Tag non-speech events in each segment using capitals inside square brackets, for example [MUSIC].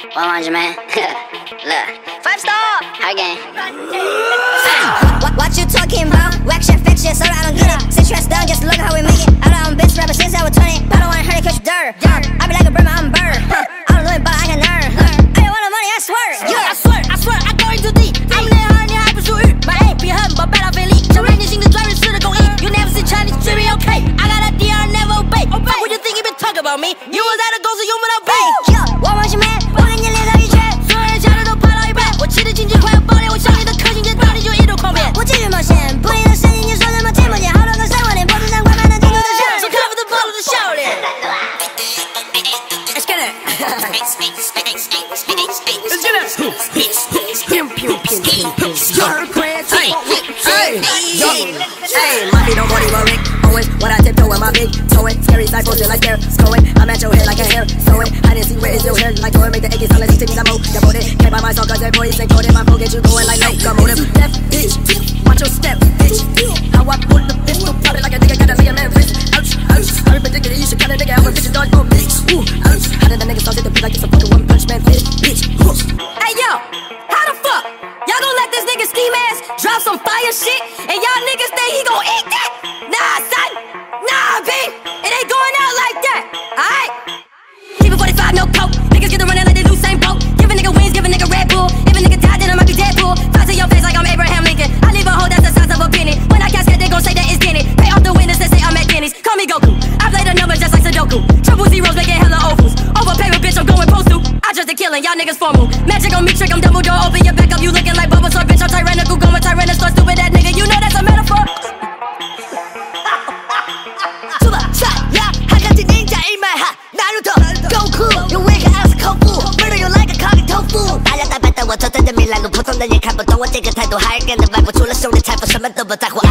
One hundred man. Look. Five star. Hard game. what, what you talking about? Wax shit, fix shit, so I don't get it. Sit stressed down, just look at how we make it. I don't bitch rapper since I was 20. I don't wanna hurt you dirt. dirt. I be like a brother, I'm a bird. I don't know it, but I can earn. I don't want no money, I swear. Yeah. I swear, I swear, I go into deep. I'm lit, honey, I pursue it. My aim be hurt, but better feel it. So, range in the driver's should go eat. You never see Chinese, treat me okay. I got a DR, never obey. Obey. What you think you been talking about me? You was at a ghost, you went Let's get it. Hey, hey, yo, hey, my don't worry. Always when I tiptoe with my big toe it. Scary side posted like scare, slow it. I'm at your head like a hair, it. I didn't see where is your hair, like make the these titties I move. You bought can't buy myself cause that boy is encoded. My phone get you going like locomotive. Left, bitch, watch your step, bitch. How I pull the pistol, pop it like a nigga got a million man wrist. Ouch, ouch, I'm ridiculous, you should count a nigga out with bitches dodge no bitch. Ooh, ouch, how did the nigga start to be like it's a fucking one man fit, bitch. Hey yo, how the fuck? Y'all gonna let this nigga ski mask drop some fire shit and y'all niggas think he gon' eat that? Cleveland, y'all niggas formal. Magic on me, trick, I'm double. Open your back up, you looking like Bulbasaur, bitch. I'm tyrannical, going stupid that nigga. You know that's a metaphor. [LAUGHS] Ninja in my. Naruto, Goku, you you like a cocky on a of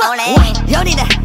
放，有你的。